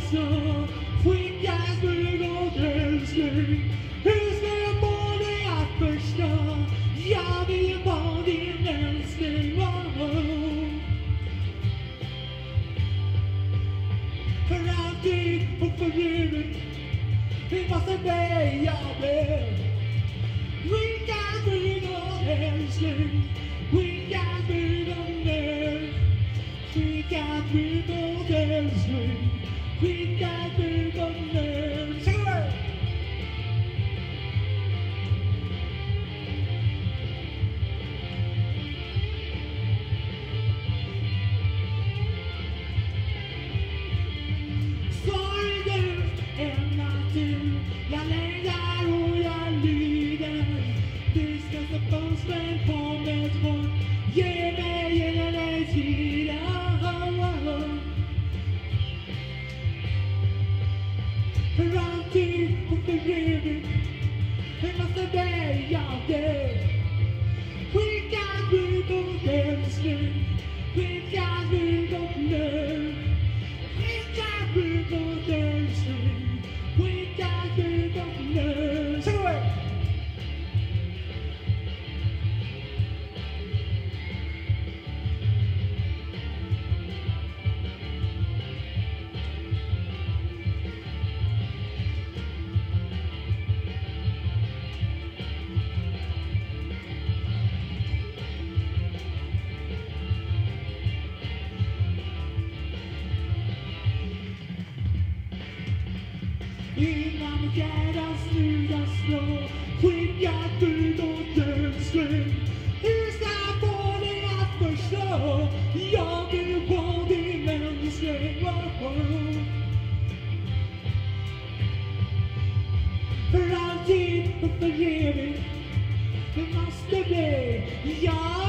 corazón fui castigo del ser desde el borde for it must have been your bed we castigo del stand for one. Yeah, innan fjärran stugan slår skilja Gud och dödens Hur ska jag få dig att förstå? Jag vill på din önskelöv För alltid och för evigt, det måste bli jag